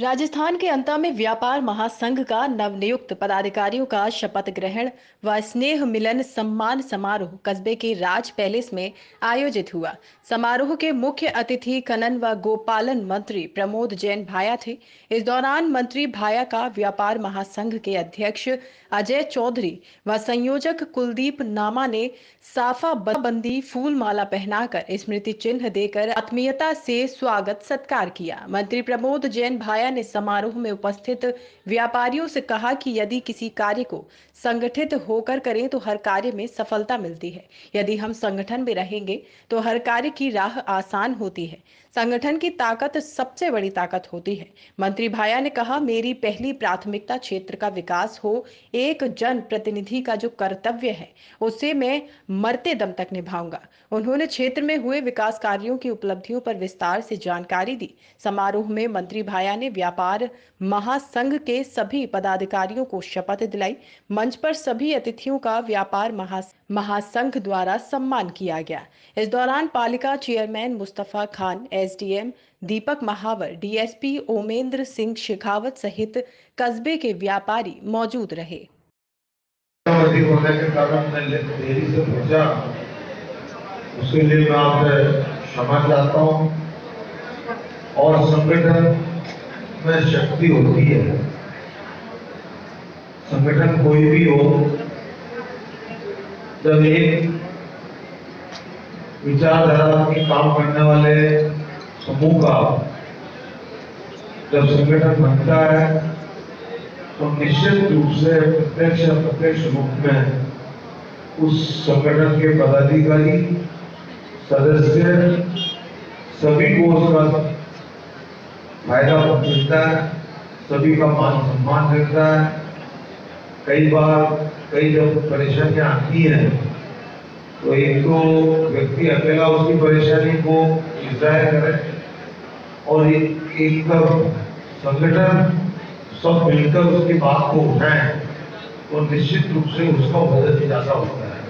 राजस्थान के अंता में व्यापार महासंघ का नवनियुक्त पदाधिकारियों का शपथ ग्रहण व स्नेह मिलन सम्मान समारोह कस्बे के राज पैलेस में आयोजित हुआ। समारोह के मुख्य अतिथि खनन व गोपालन मंत्री प्रमोद जैन भाया थे। इस दौरान मंत्री भाया का व्यापार महासंघ के अध्यक्ष अजय चौधरी व संयोजक कुलदीप नामा ने साफा बंदी फूल माला पहनाकर स्मृति चिन्ह देकर आत्मीयता से स्वागत सत्कार किया। मंत्री प्रमोद जैन भाया ने समारोह में उपस्थित व्यापारियों से कहा कि यदि किसी कार्य को संगठित होकर करें तो हर कार्य में सफलता मिलती है। यदि हम संगठन में रहेंगे तो हर कार्य की राह आसान होती है। संगठन की ताकत सबसे बड़ी ताकत होती है। मंत्री भाया ने कहा, मेरी पहली प्राथमिकता क्षेत्र का विकास हो, एक जन प्रतिनिधि का जो कर्तव्य है उसे मैं मरते दम तक निभाऊँगा। उन्होंने क्षेत्र में हुए विकास कार्यों की उपलब्धियों पर विस्तार से जानकारी दी। समारोह में मंत्री भाया ने व्यापार महासंघ के सभी पदाधिकारियों को शपथ दिलाई। मंच पर सभी अतिथियों का व्यापार महा महासंघ द्वारा सम्मान किया गया। इस दौरान पालिका chairman Mustafa Khan, SDM Deepak Mahawar, DSP Omendra Singh Shekhawat सहित कस्बे के व्यापारी मौजूद रहे। उसके लिए मैं आपसे क्षमा चाहता हूँ। और संगठन में शक्ति होती है। संगठन कोई भी हो, जब एक विचारधारा के काम करने वाले समूह का जब संगठन बनता है तो निश्चित रूप से प्रत्यक्ष प्रत्यक्ष रूप में उस संगठन के पदाधिकारी, सदस्य, सभी को उसका फ़ायदा मिलता है सभी का मान सम्मान मिलता है। कई बार कई जब परेशानियाँ आती हैं तो एक तो व्यक्ति अकेला उसकी परेशानी को ज़ाहिर करे और एक, एक संगठन सब मिलकर उसकी बात को उठाए तो निश्चित रूप से उसका मदद ज़्यादा होता है।